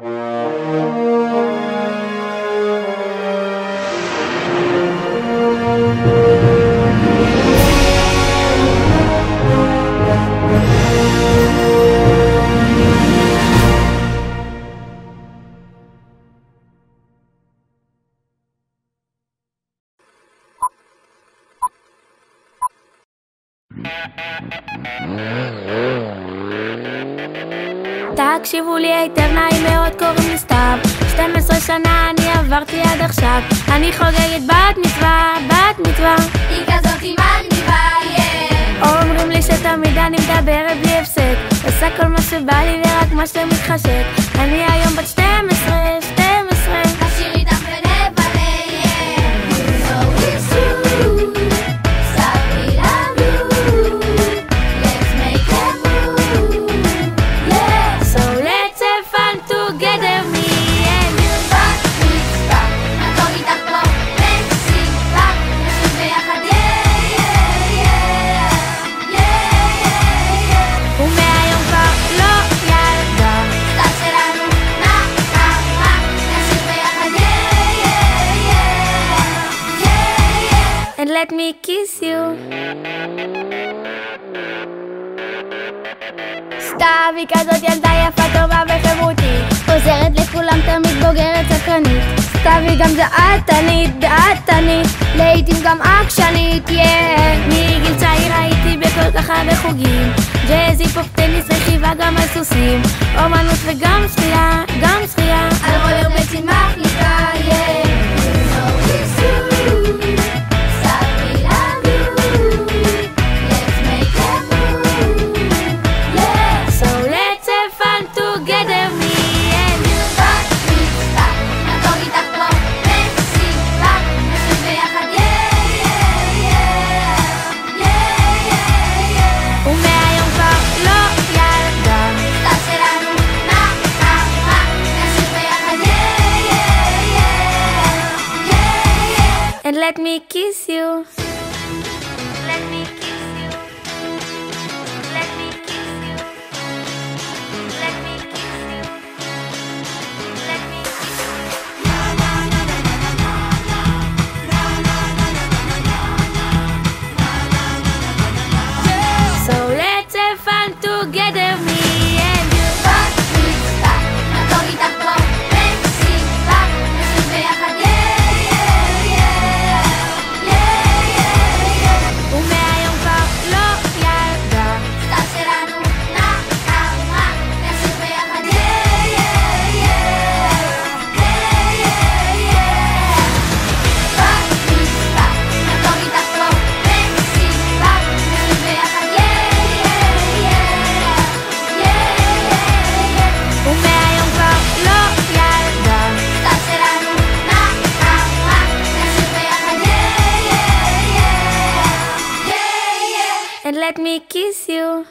Mm-hmm. תקשיבו לי היטב, נעים מאוד, קוראים לי סתיו. 12 שנה אני עברתי עד עכשיו. אני חוגגת בת מצווה, בת מצווה. היא כזאת מגניבה, יא אומרים לי שתמיד אני מדברת בלי הפסק. עושה כל מה שבא לי ורק מה שמתחשק. אני היום בת 12, 12 And let me kiss you. סתיו היא כזאת ילדה יפה טובה וחברותית עוזרת לכולם תמיד בוגרת סקרנית סתיו היא גם דעתנית, דעתנית. לעיתים גם עקשנית, יא מגיל צעיר הייתי בכל כך הרבה חוגים. ג'אז, היפ-הופ, טניס, רכיבה גם על סוסים אומנות וגם שחייה, גם שחייה let me kiss you. Let me kiss you let me kiss you